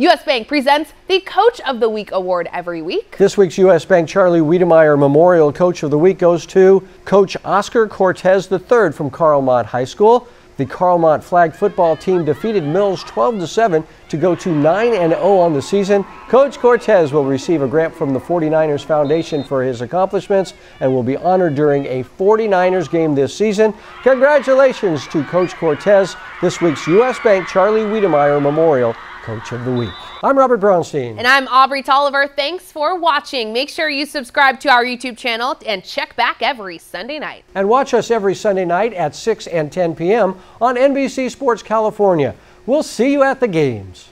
U.S. Bank presents the Coach of the Week award every week. This week's U.S. Bank Charlie Wedemeyer Memorial Coach of the Week goes to Coach Oscar Cortez III from Carlmont High School. The Carlmont flag football team defeated Mills 12 to 7 to go to 9 and 0 on the season. Coach Cortez will receive a grant from the 49ers Foundation for his accomplishments and will be honored during a 49ers game this season. Congratulations to Coach Cortez, this week's U.S. Bank Charlie Wedemeyer Memorial Coach of the Week. I'm Robert Brownstein. And I'm Aubrey Tolliver. Thanks for watching. Make sure you subscribe to our YouTube channel and check back every Sunday night. And watch us every Sunday night at 6 and 10 p.m. on NBC Sports California. We'll see you at the games.